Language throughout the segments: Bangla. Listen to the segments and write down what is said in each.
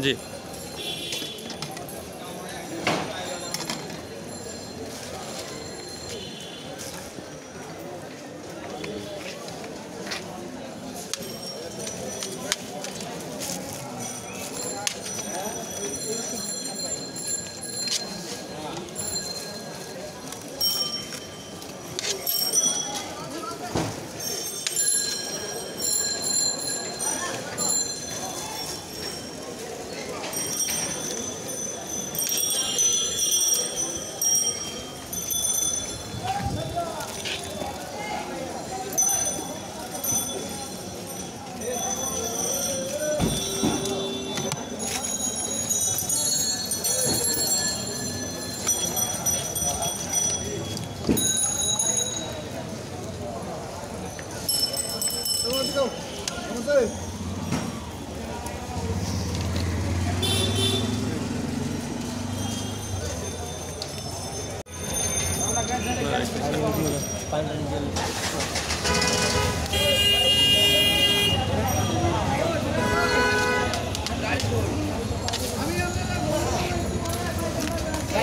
जी।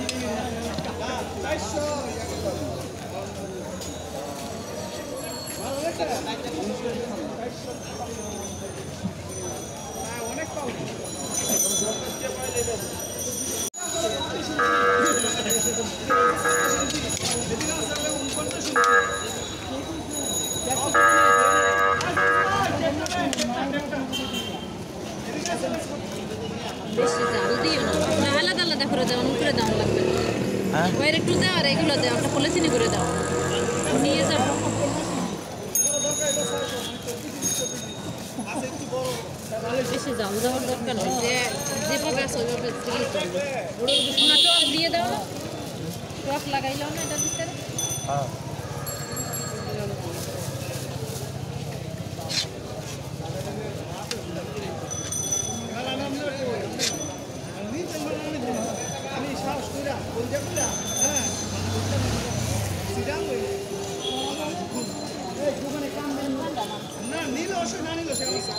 ভিডিও করতেছি বেশি জাল দিও না। না আলাদা আলাদা করে দাও করে দাও লাগবে। হ্যাঁ? ওই একটু দাও আর এগুলো দাও একটা পলিথিনে করে দাও। নিয়ে যাব বেশি জাল দেওয়ার দরকার নেই। যে যেভাবে আছে ওইভাবে দিলেই চলবে। ওনা দিয়ে দাও টক লাগাইলাও না এটার ভিতরে? হ্যাঁ। Gracias.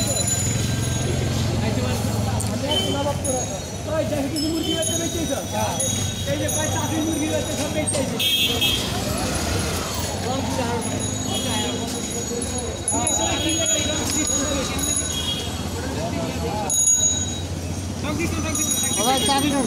Olha, tá vindo.